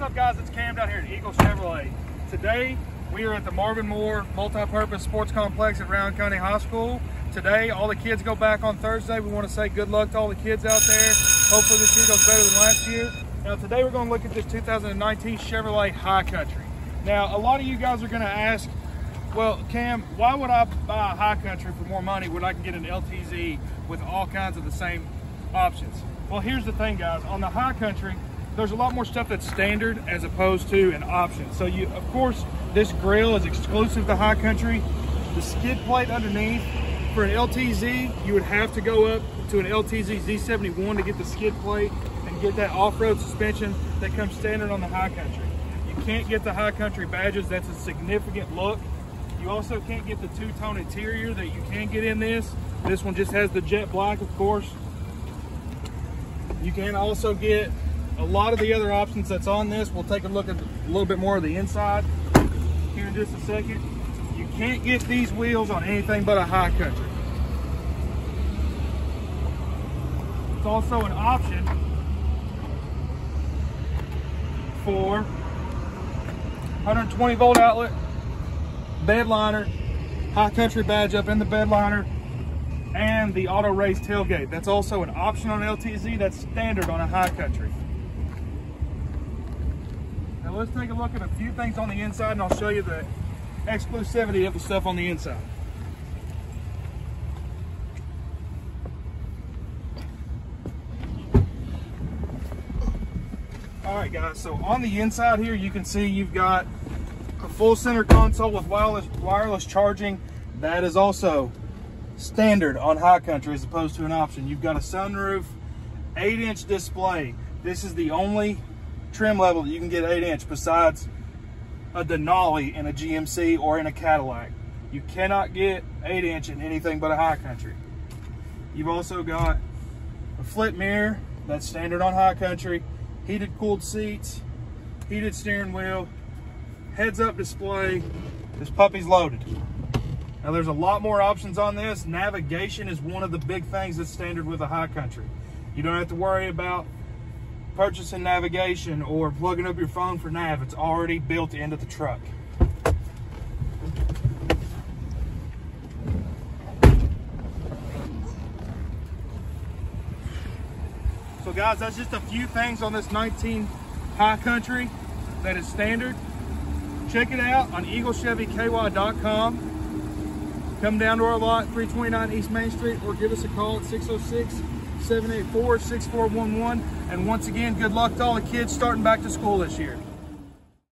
up guys? It's Cam down here at Eagle Chevrolet. Today we are at the Marvin Moore Multi-Purpose Sports Complex at Rowan County High School. Today all the kids go back on Thursday. We want to say good luck to all the kids out there. Hopefully this year goes better than last year. Now today we're going to look at this 2019 Chevrolet High Country. Now a lot of you guys are going to ask, well Cam, why would I buy a High Country for more money when I can get an LTZ with all kinds of the same options? Well here's the thing guys, on the High Country there's a lot more stuff that's standard as opposed to an option. So you, of course, this grill is exclusive to High Country. The skid plate underneath, for an LTZ, you would have to go up to an LTZ Z71 to get the skid plate and get that off-road suspension that comes standard on the High Country. You can't get the High Country badges, that's a significant look. You also can't get the two-tone interior that you can get in this. This one just has the jet black, of course. You can also get a lot of the other options that's on this. We'll take a look at a little bit more of the inside here in just a second. You can't get these wheels on anything but a high country. It's also an option for 120 volt outlet, bed liner, high country badge up in the bed liner, and the auto race tailgate. That's also an option on LTZ. That's standard on a high country let's take a look at a few things on the inside and I'll show you the exclusivity of the stuff on the inside. All right guys, so on the inside here, you can see you've got a full center console with wireless, wireless charging. That is also standard on High Country as opposed to an option. You've got a sunroof, eight inch display. This is the only trim level that you can get 8 inch besides a Denali in a GMC or in a Cadillac. You cannot get 8 inch in anything but a high country. You've also got a flip mirror that's standard on high country, heated cooled seats, heated steering wheel, heads up display. This puppy's loaded. Now there's a lot more options on this. Navigation is one of the big things that's standard with a high country. You don't have to worry about purchasing navigation or plugging up your phone for nav. It's already built into the truck. So guys, that's just a few things on this 19 High Country that is standard. Check it out on eaglechevyky.com. Come down to our lot, 329 East Main Street, or give us a call at 606 784 6411. And once again, good luck to all the kids starting back to school this year.